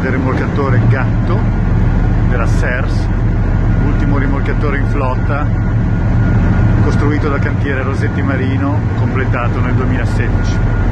del rimorchiatore Gatto della SERS, ultimo rimorchiatore in flotta costruito dal cantiere Rosetti Marino, completato nel 2016.